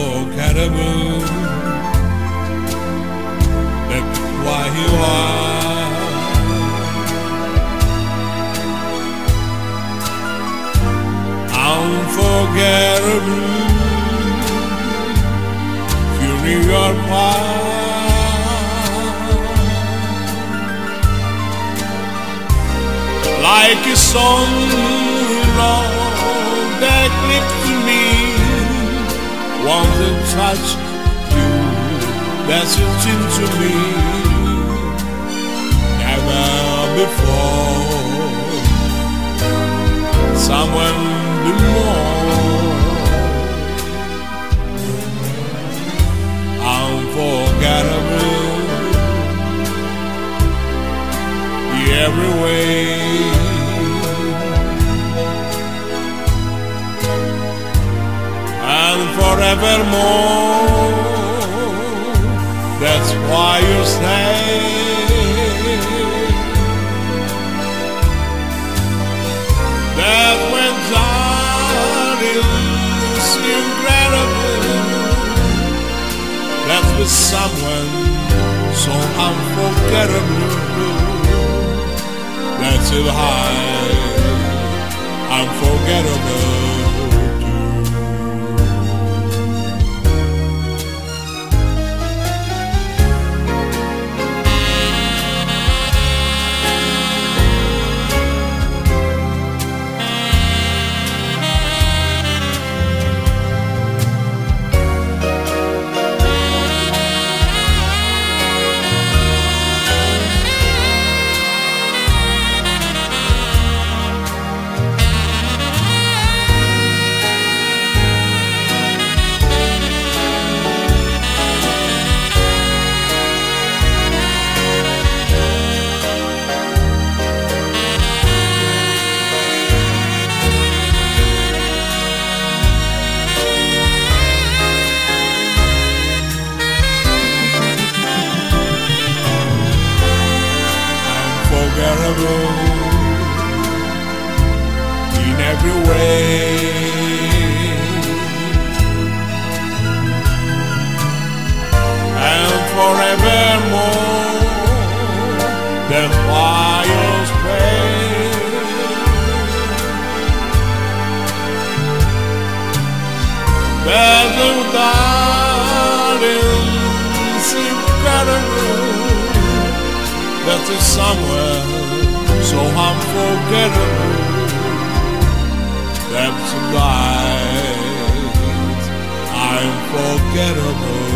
for caribou. That's why you are. I'm forgettable, Unforgettable, fury your power. Like a song it touched you That's it into me. Never before Someone more Unforgettable. Every way forevermore. That's why you stay. That when time is incredible, that's with someone so unforgettable. That's it high, unforgettable. In every way. And forevermore, the fire's play. No darling, incredible that is somewhere so unforgettable. That's right, unforgettable.